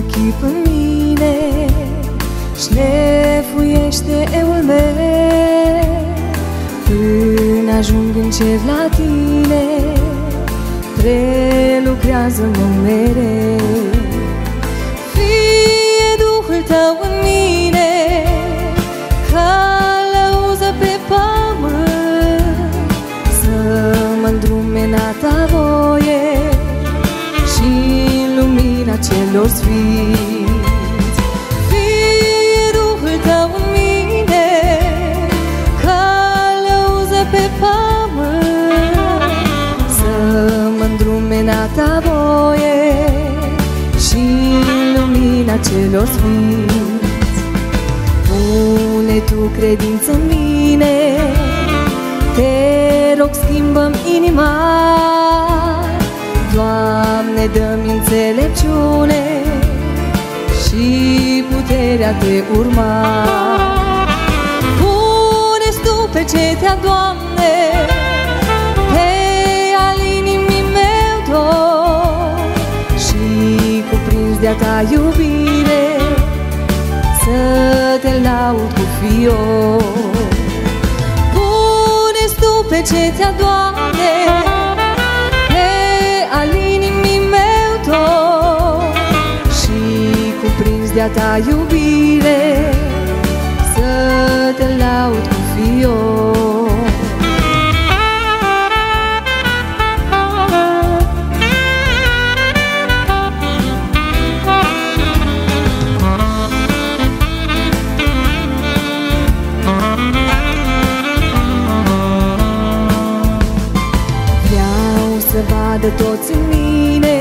chip în mine Șlefuiește eul meu. Până ajung în cer la tine Prelucrează-mă mereu. Fie Duhul tău în celor sfinți Fie Duhul tău în mine Călăuză pe pământ. Să mă îndrume în ta voie Și lumina celor sfinți Pune tu credință în mine Te rog schimbă inima. Doamne, dă-mi înțelepciune Și puterea te urma. Pune-ți tu pe cetea, Doamne Pe al inimii meu dor Și cuprins de-a ta iubire. Să te laud cu fior. Pune-ți tu pe cetea, Doamne cuprins de-a ta iubire Să te laud cu fior Vreau să vadă toți în mine Chipul blând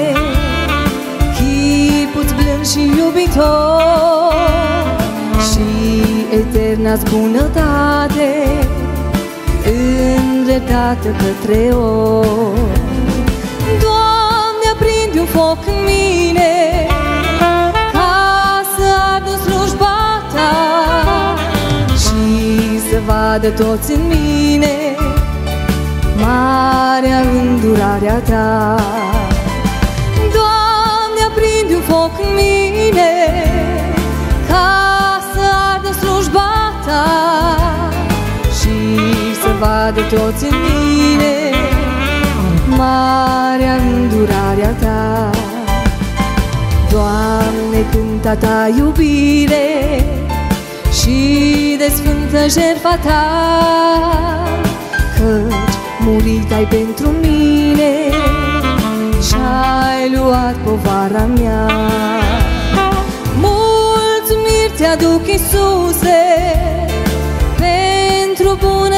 și iubitor Și eterna bunătate Îndreptată către om Doamne, aprinde un foc în mine Ca să ardă în slujba Ta Și să vadă toți în mine marea îndurarea ta să vadă toți în mine Marea îndurarea ta. Doamne, cânta ta iubire Și de sfântă jertfa ta. Căci murit ai pentru mine Și-ai luat povara mea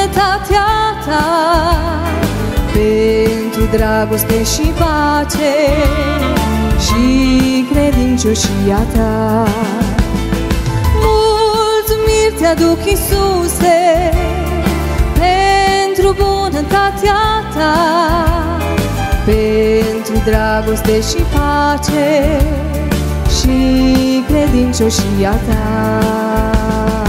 bunătatea ta. Pentru dragoste și pace Și credincioșia ta. Mulțumiri ți-aduc, Iisuse pentru bunătatea ta, pentru dragoste și pace și credincioșia ta.